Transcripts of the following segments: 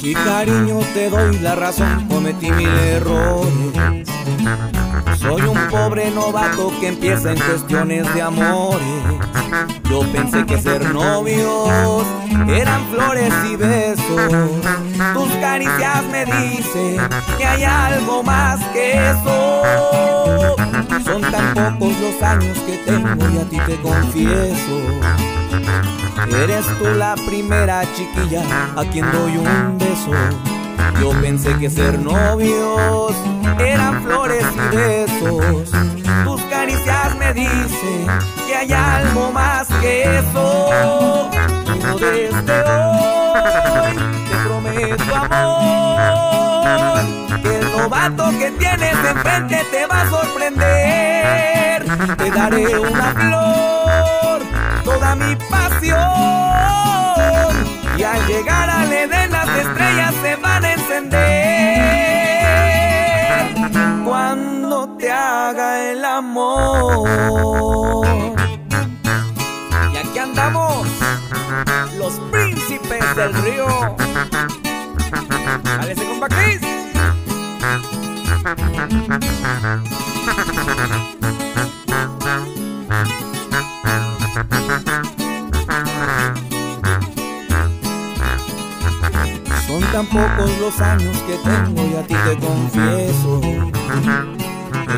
Si cariño te doy la razón, cometí mil errores. Soy un pobre novato que empieza en cuestiones de amores. Yo pensé que ser novios eran flores y besos. Tus caricias me dicen que hay algo más que eso. Son tan pocos los años que tengo y a ti te confieso. Eres tú la primera chiquilla a quien doy un beso. Yo pensé que ser novios eran flores y besos. Tus caricias me dicen que hay algo más que eso. Pero desde hoy te prometo amor que el novato que tienes enfrente te va a sorprender. Te daré una flor, toda mi pasión. Y al llegar al Edén las estrellas amor. Y aquí andamos, los príncipes del río. Dale ese compa. Son tan pocos los años que tengo y a ti te confieso.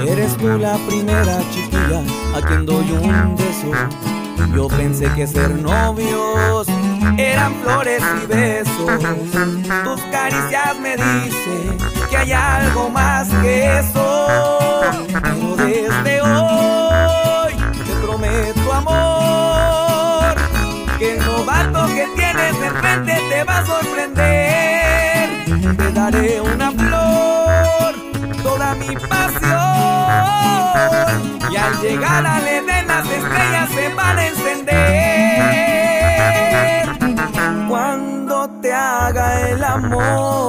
Eres tú la primera chiquilla a quien doy un beso. Yo pensé que ser novios eran flores y besos. Tus caricias me dicen que hay algo más que eso. Pero desde hoy te prometo amor que el novato que tienes enfrente te va a sorprender. Te daré una flor, toda mi pasión. Llegar al Edén las estrellas se van a encender. Cuando te haga el amor.